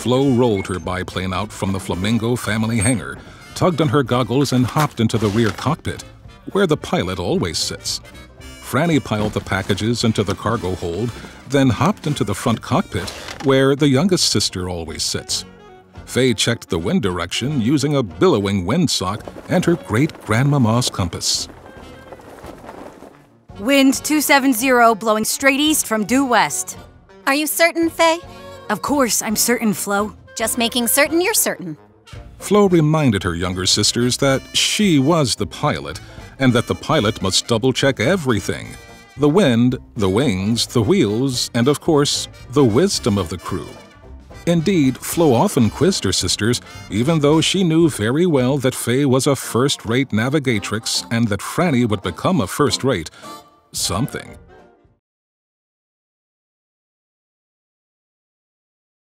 Flo rolled her biplane out from the Flamingo family hangar, tugged on her goggles, and hopped into the rear cockpit, where the pilot always sits. Franny piled the packages into the cargo hold, then hopped into the front cockpit, where the youngest sister always sits. Faye checked the wind direction using a billowing windsock and her great grandmama's compass. Wind 270 blowing straight east from due west. Are you certain, Faye? Of course, I'm certain, Flo. Just making certain you're certain. Flo reminded her younger sisters that she was the pilot and that the pilot must double check everything the wind, the wings, the wheels, and of course, the wisdom of the crew. Indeed, Flo often quizzed her sisters, even though she knew very well that Faye was a first rate navigatrix and that Franny would become a first rate something.